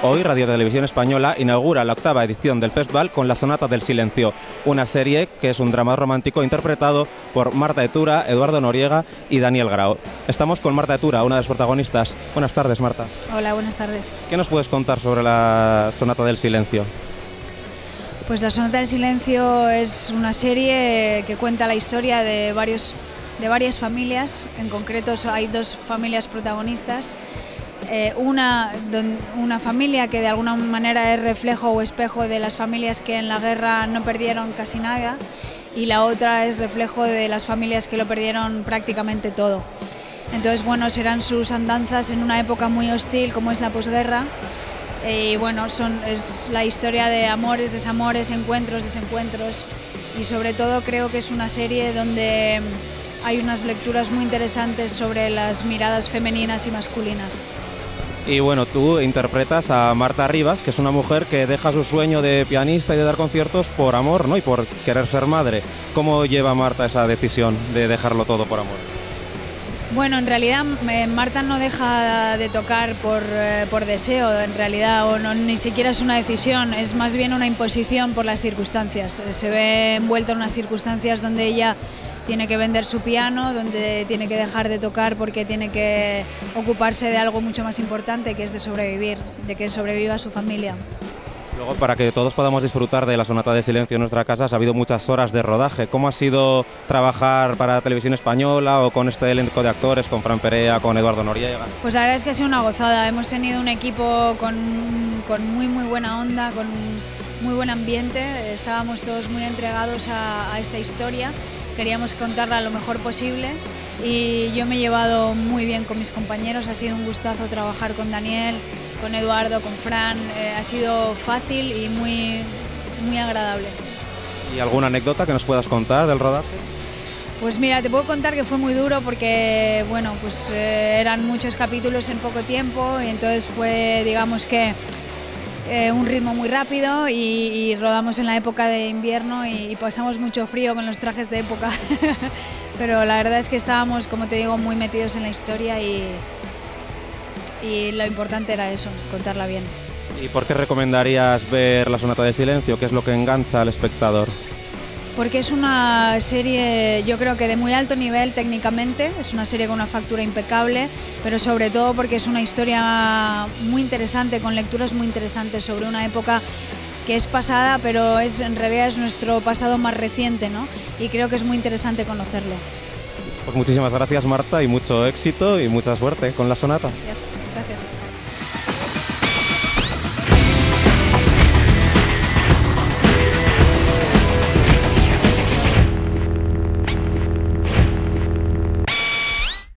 Hoy Radio Televisión Española inaugura la octava edición del festival con La Sonata del Silencio, una serie que es un drama romántico interpretado por Marta Etura, Eduardo Noriega y Daniel Grau. Estamos con Marta Etura, una de las protagonistas. Buenas tardes, Marta. Hola, buenas tardes. ¿Qué nos puedes contar sobre La Sonata del Silencio? Pues La Sonata del Silencio es una serie que cuenta la historia de, varios, de varias familias, en concreto hay dos familias protagonistas eh, una, una familia que de alguna manera es reflejo o espejo de las familias que en la guerra no perdieron casi nada y la otra es reflejo de las familias que lo perdieron prácticamente todo. Entonces, bueno, serán sus andanzas en una época muy hostil como es la posguerra. Y bueno, son, es la historia de amores, desamores, encuentros, desencuentros. Y sobre todo creo que es una serie donde hay unas lecturas muy interesantes sobre las miradas femeninas y masculinas. Y bueno, tú interpretas a Marta Rivas, que es una mujer que deja su sueño de pianista y de dar conciertos por amor, ¿no? Y por querer ser madre. ¿Cómo lleva Marta esa decisión de dejarlo todo por amor? Bueno, en realidad eh, Marta no deja de tocar por, eh, por deseo, en realidad, o no, ni siquiera es una decisión, es más bien una imposición por las circunstancias. Se ve envuelta en unas circunstancias donde ella tiene que vender su piano, donde tiene que dejar de tocar porque tiene que ocuparse de algo mucho más importante, que es de sobrevivir, de que sobreviva su familia. Luego, para que todos podamos disfrutar de la Sonata de Silencio en nuestra casa, ha habido muchas horas de rodaje. ¿Cómo ha sido trabajar para Televisión Española o con este elenco de actores, con Fran Perea, con Eduardo Noriega? Pues la verdad es que ha sido una gozada. Hemos tenido un equipo con, con muy, muy buena onda, con muy buen ambiente. Estábamos todos muy entregados a, a esta historia queríamos contarla lo mejor posible y yo me he llevado muy bien con mis compañeros, ha sido un gustazo trabajar con Daniel, con Eduardo, con Fran, eh, ha sido fácil y muy, muy agradable. ¿Y alguna anécdota que nos puedas contar del rodaje? Pues mira, te puedo contar que fue muy duro porque, bueno, pues eh, eran muchos capítulos en poco tiempo y entonces fue, digamos que eh, un ritmo muy rápido y, rodamos en la época de invierno y, pasamos mucho frío con los trajes de época. Pero la verdad es que estábamos, como te digo, muy metidos en la historia y, y lo importante era eso, contarla bien. ¿Y por qué recomendarías ver La Sonata de Silencio? ¿Qué es lo que engancha al espectador? Porque es una serie yo creo que de muy alto nivel técnicamente, es una serie con una factura impecable, pero sobre todo porque es una historia muy interesante, con lecturas muy interesantes sobre una época que es pasada, pero es en realidad es nuestro pasado más reciente, ¿no? Y creo que es muy interesante conocerlo. Pues muchísimas gracias Marta y mucho éxito y mucha suerte con la sonata. Gracias.